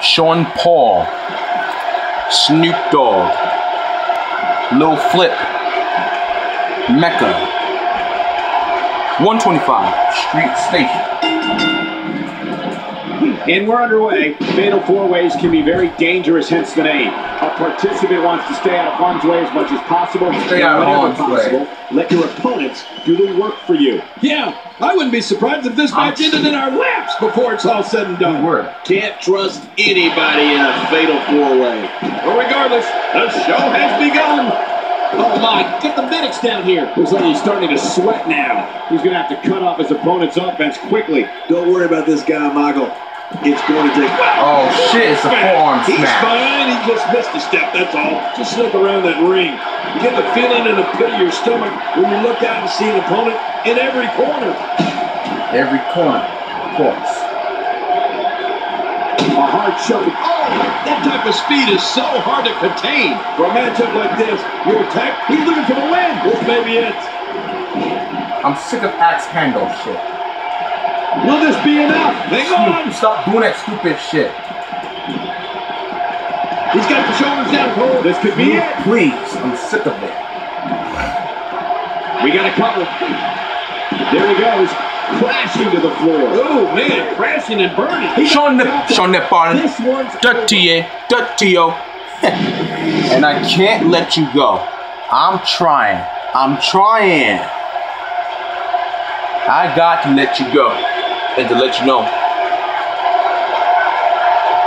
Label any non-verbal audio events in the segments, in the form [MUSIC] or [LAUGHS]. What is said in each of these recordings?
Sean Paul, Snoop Dogg, Lil Flip, Meca, 125 Street Station. And we're underway. Fatal four ways can be very dangerous, hence the name. A participant wants to stay out of harm's way as much as possible. Stay out of Whenever harm's way. Let your opponents do the work for you. Yeah, I wouldn't be surprised if this match ended in our laps before it's all said and done. Word. Can't trust anybody in a fatal four-way. But regardless, the show has begun. Oh my, get the medics down here. Looks like he's starting to sweat now. He's going to have to cut off his opponent's offense quickly. Don't worry about this guy, Michael. It's going to take. Oh shit, it's a forearm He's smash. fine. He just missed a step, that's all. Just look around that ring. You get the feeling in the pit of your stomach when you look out and see an opponent in every corner. Every corner, of course. A hard shot. Oh, that type of speed is so hard to contain. For a matchup like this, your attack, he's looking for the win. This may be it. I'm sick of axe handle shit. Will this be enough? Hang on. stop doing that stupid shit. He's got the shoulders down, Cole. This could be it. please, I'm sick of it. We got a couple. There he goes, crashing to the floor. Oh, man, crashing and burning. Sean the Sean the one's Dirty, eh? dirty, [LAUGHS] and I can't let you go. I'm trying. I'm trying. I got to let you go. And to let you know.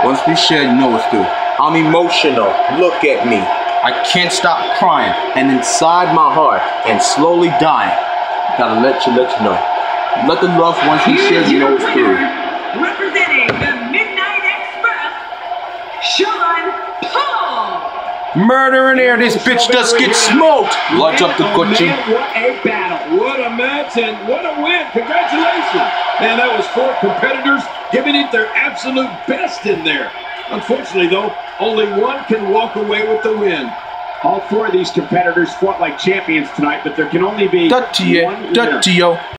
Once we share, you know what's due. I'm emotional. Look at me. I can't stop crying. And inside my heart, and slowly dying. Gotta let you let you know. Let the love once we share, you know what's through. Representing the Midnight Express, Sean Paul. Murder in air, this bitch just gets smoked. Light up the Gucci. what a battle. What a match and what a win. Congratulations. Man, that was four competitors giving it their absolute best in there. Unfortunately, though, only one can walk away with the win. All four of these competitors fought like champions tonight, but there can only be one winner.